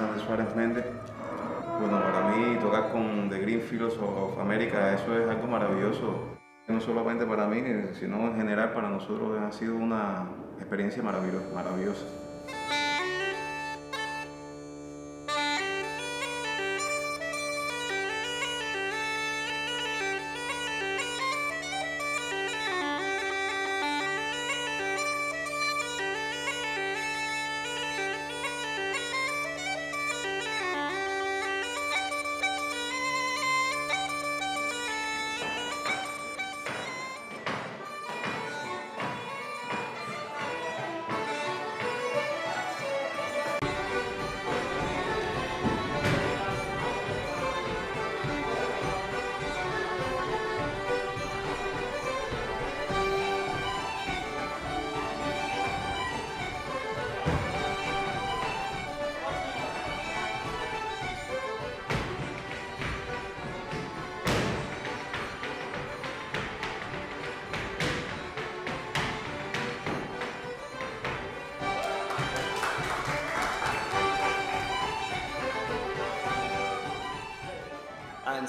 Alexander Suárez Méndez. Bueno, para mí tocar con The Greenfields of America, eso es algo maravilloso. No solamente para mí, sino en general para nosotros ha sido una experiencia maravillosa.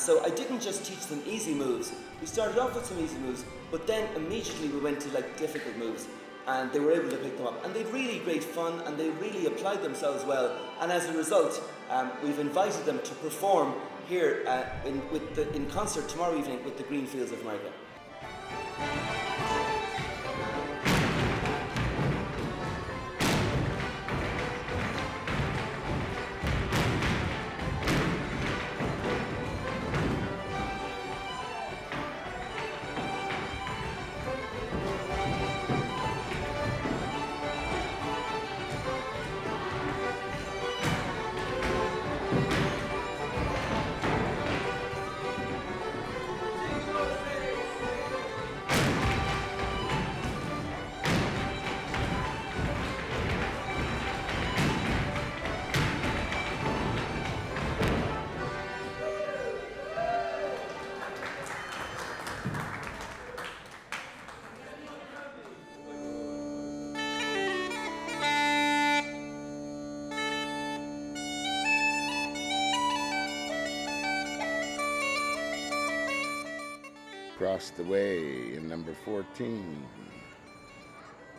So I didn't just teach them easy moves. We started off with some easy moves, but then immediately we went to like difficult moves and they were able to pick them up. And they had really great fun and they really applied themselves well. And as a result, um, we've invited them to perform here uh, in, with the, in concert tomorrow evening with the Green Fields of America. Across the way in number 14,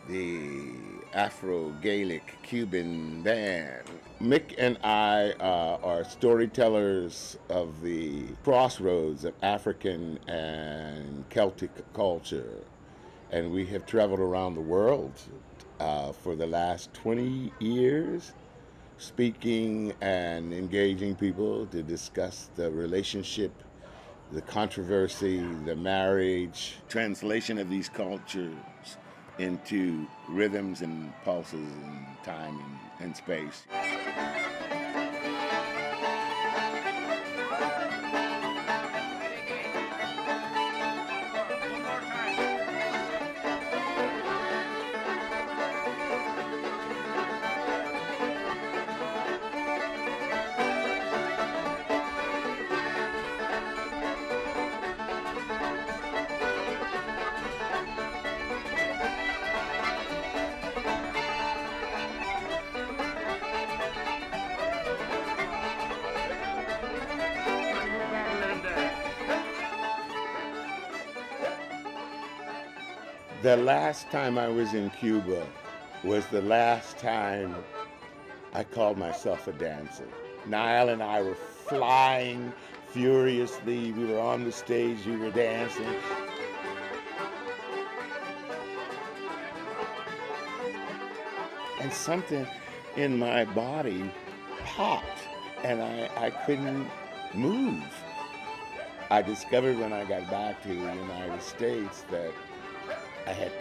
the Afro Gaelic Cuban band. Mick and I uh, are storytellers of the crossroads of African and Celtic culture, and we have traveled around the world uh, for the last 20 years speaking and engaging people to discuss the relationship the controversy, the marriage, translation of these cultures into rhythms and pulses and time and, and space. The last time I was in Cuba was the last time I called myself a dancer. Niall and I were flying furiously. We were on the stage, we were dancing. And something in my body popped and I, I couldn't move. I discovered when I got back to the United States that I had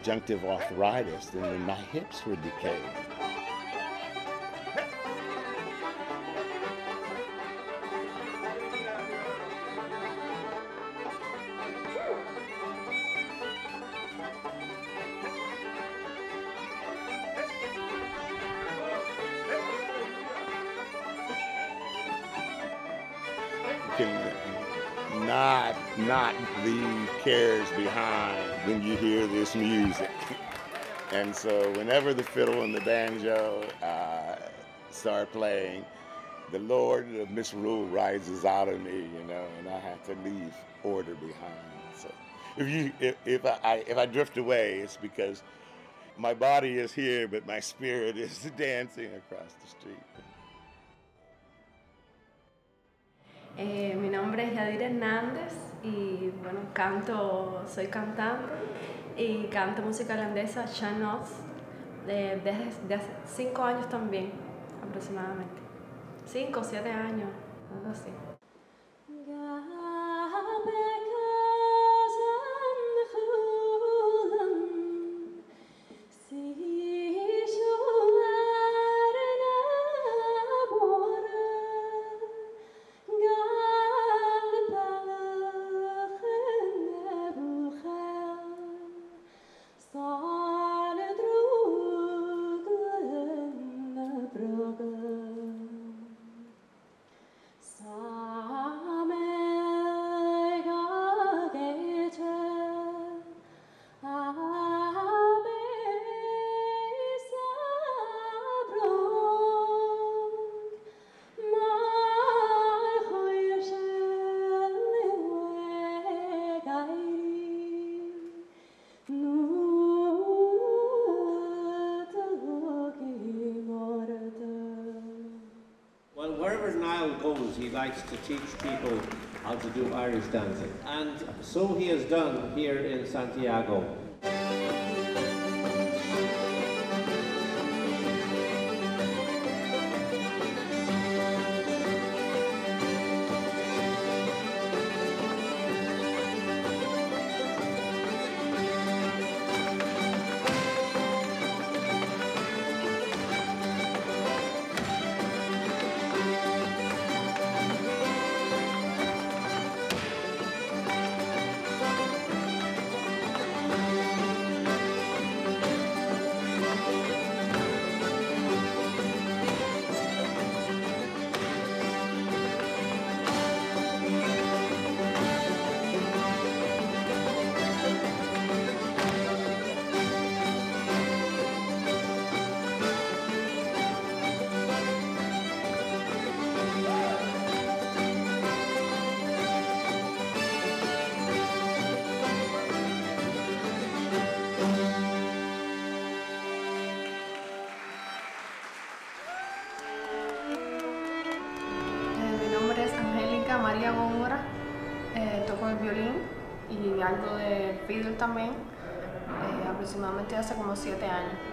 conjunctive arthritis, and then my hips were decaying. not leave cares behind when you hear this music. And so whenever the fiddle and the banjo uh, start playing, the Lord of misrule rises out of me, you know, and I have to leave order behind. So if you if, if I if I drift away, it's because my body is here, but my spirit is dancing across the street. Eh, mi nombre es Yadir Hernández y bueno, canto, soy cantante y canto música holandesa, Chanos, de, desde hace cinco años también, aproximadamente. Cinco siete años, algo así. Likes to teach people how to do Irish dancing. And so he has done here in Santiago. María Góngora, eh, toco el violín y algo de fiddle también, eh, aproximadamente hace como 7 años.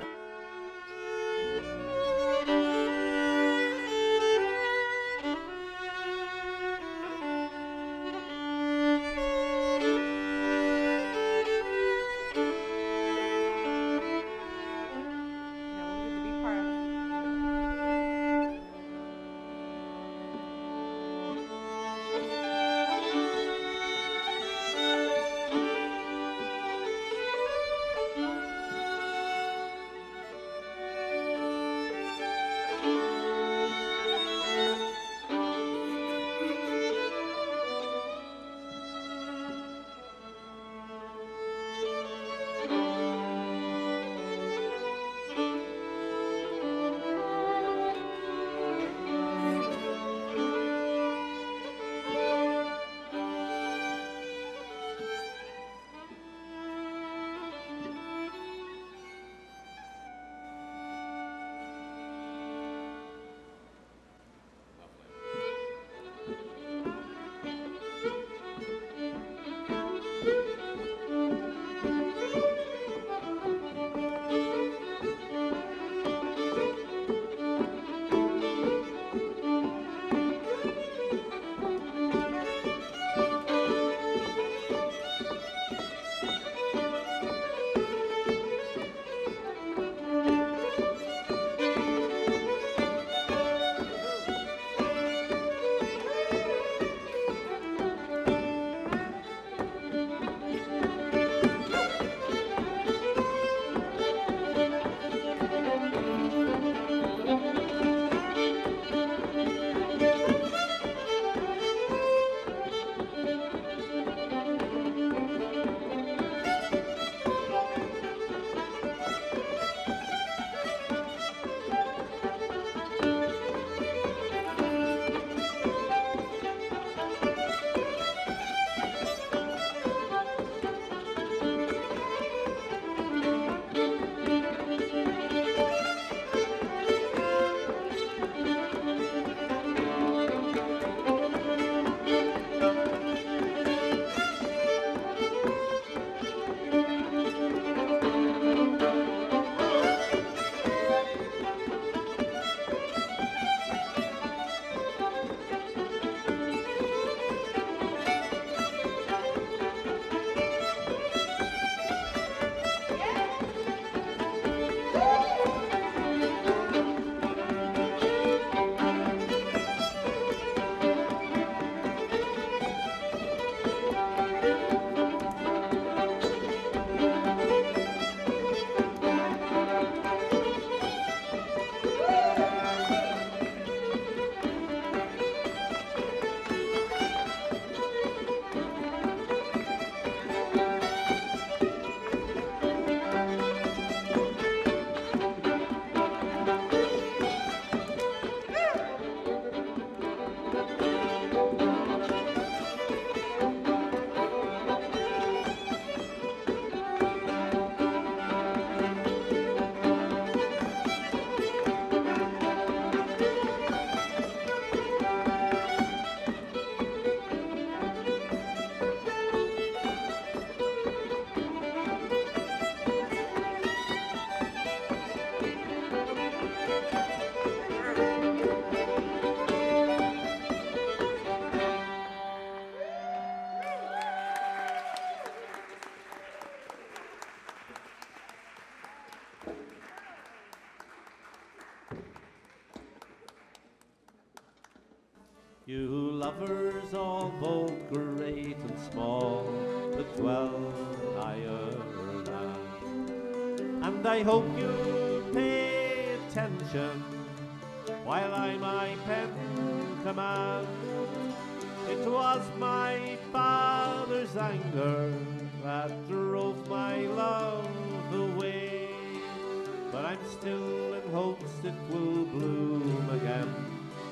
Still in hopes it will bloom again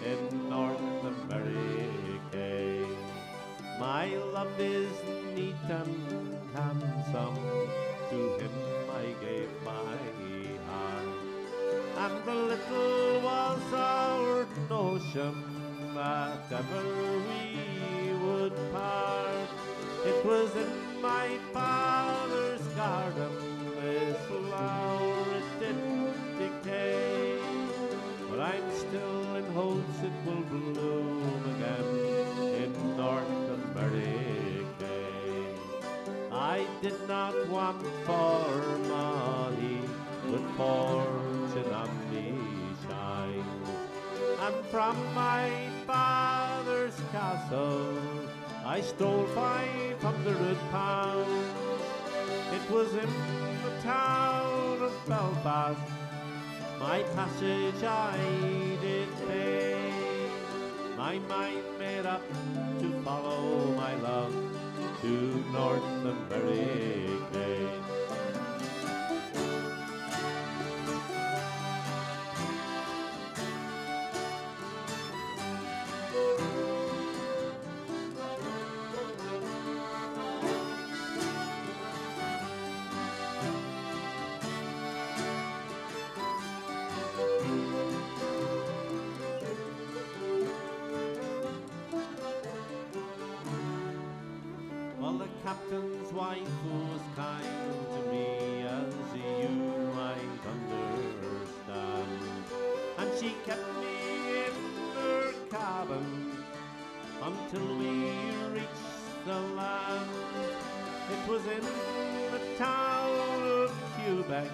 in North America. My love is neat and handsome, to him I gave my heart. And the little was our notion that ever we would part. It was in my father's garden, want for money, but fortune on me shines. And from my father's castle, I stole five hundred pounds. It was in the town of Belfast, my passage I did pay. My mind made up to follow my love to North America. Captain's wife was kind to me as you might understand. And she kept me in her cabin until we reached the land. It was in the town of Quebec.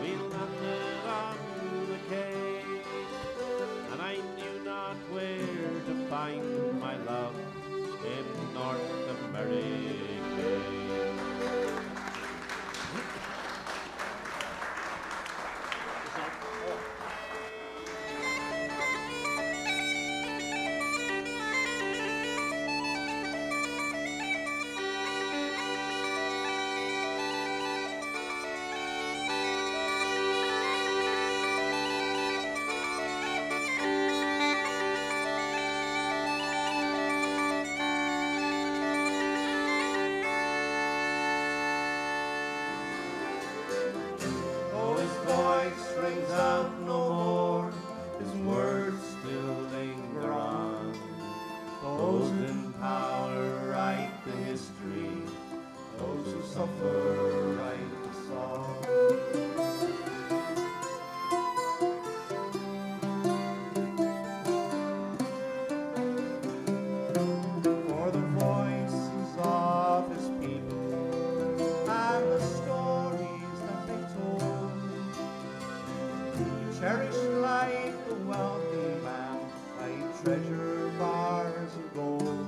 We landed You cherish like a wealthy man, I treasure bars of gold.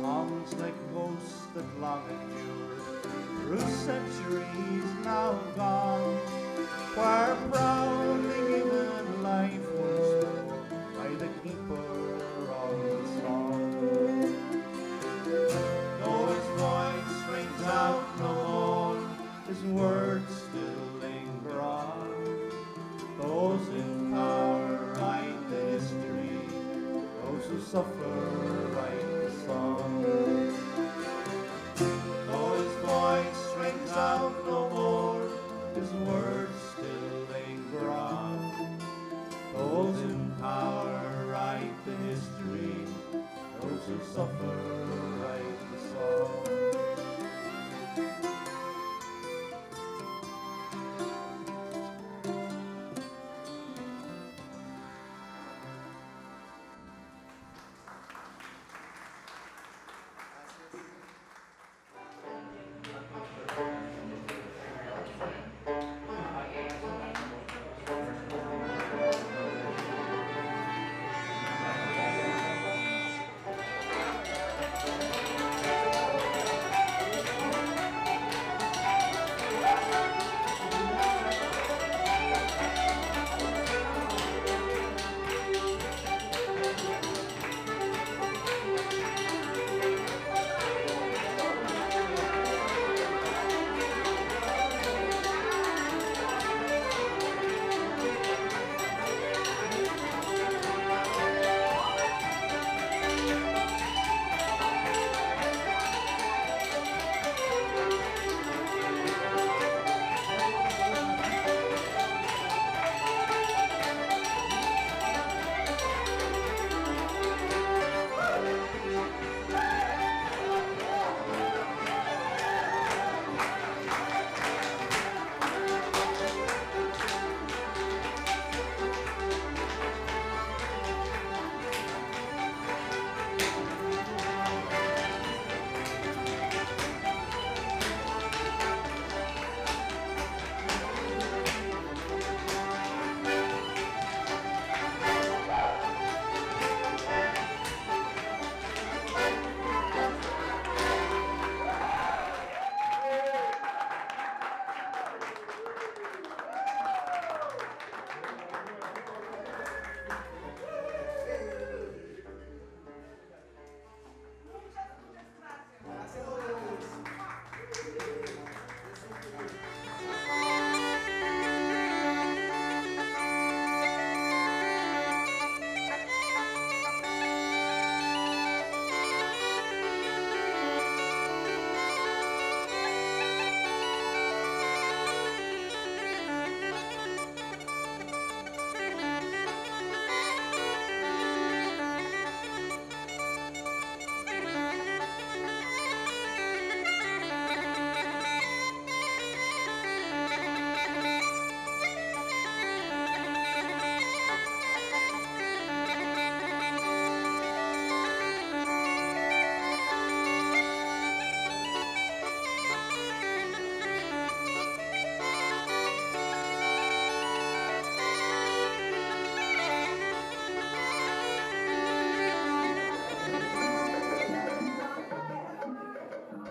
Songs like ghosts that long endured through centuries now gone, where proudly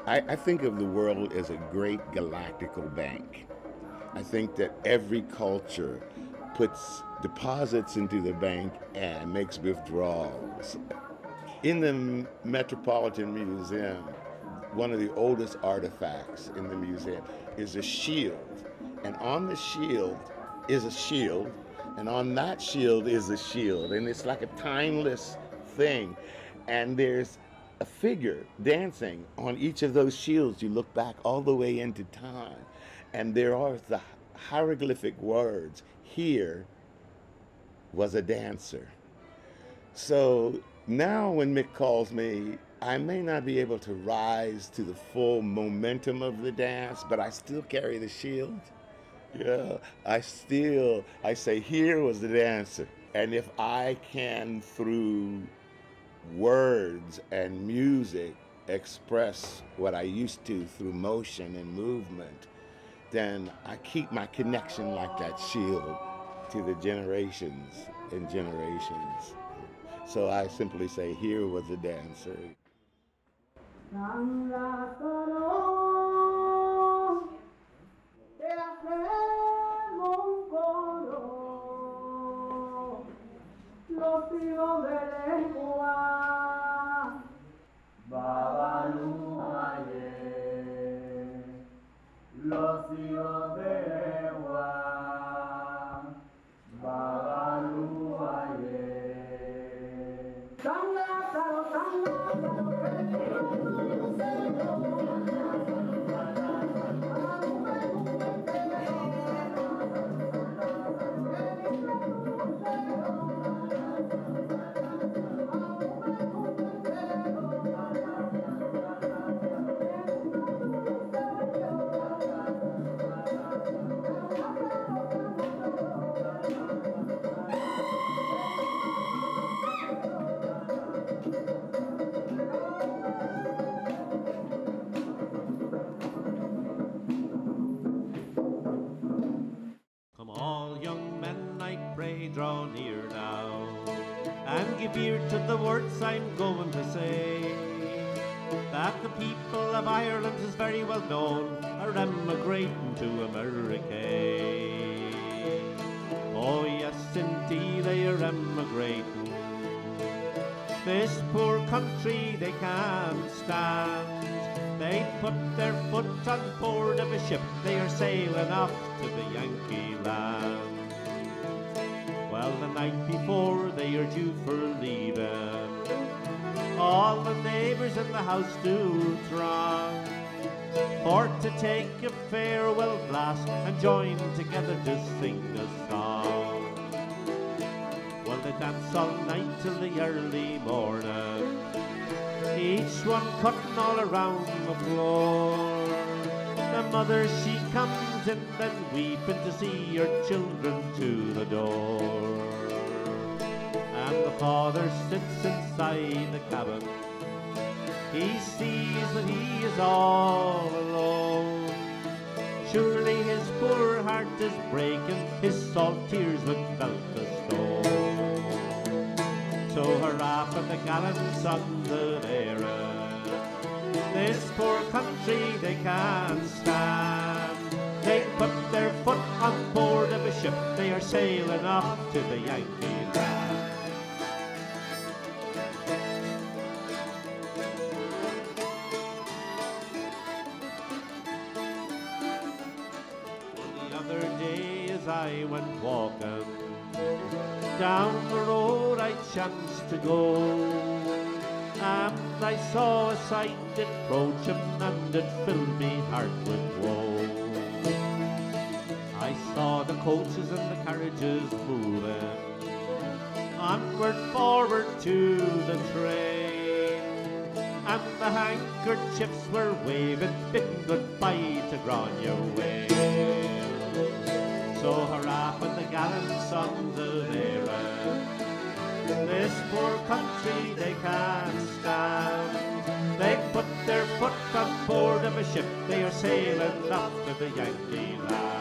I, I think of the world as a great galactical bank. I think that every culture puts deposits into the bank and makes withdrawals. In the Metropolitan Museum, one of the oldest artifacts in the museum is a shield. And on the shield is a shield, and on that shield is a shield. And it's like a timeless thing. And there's a figure dancing on each of those shields. You look back all the way into time, and there are the hieroglyphic words here was a dancer. So now when Mick calls me, I may not be able to rise to the full momentum of the dance, but I still carry the shield. Yeah, I still, I say, here was the dancer. And if I can, through words and music, express what I used to through motion and movement, then I keep my connection like that shield to the generations and generations. So I simply say, here was a dancer. Gracias. Words I'm going to say. That the people of Ireland is very well known, are emigrating to America. Oh yes, indeed, they are emigrating. This poor country they can't stand. They put their foot on board of a ship, they are sailing off to the Yankee land. The night before they are due for leaving, all the neighbours in the house do throng for to take a farewell glass and join together to sing a song. Well, they dance all night till the early morning, each one cutting all around the floor. The mother she comes in then weeping to see her children to the door. The father sits inside the cabin. He sees that he is all alone. Surely his poor heart is breaking, his salt tears would melt a stone. So hurrah for the gallant sons of Erin. This poor country they can't stand. They put their foot on board of a ship, they are sailing off to the Yankee land. Chanced to go. And I saw a sight approaching and it filled me heart with woe. I saw the coaches and the carriages moving Onward, forward to the train. And the handkerchiefs were waving Bidding goodbye to Grania So hurrah for the gallant sons of Erin This poor country they can't stand They put their foot on board of a ship They are sailing off to the Yankee land